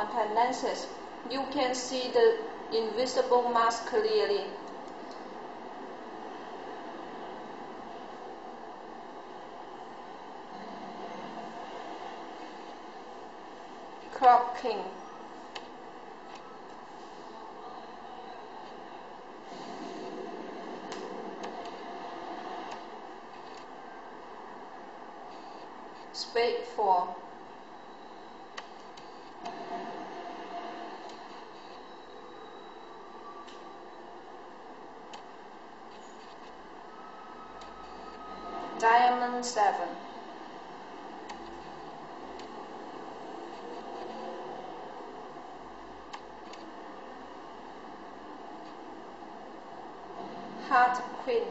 contact lenses, you can see the invisible mask clearly. Clocking. Spade 4. Diamond 7. Heart Queen.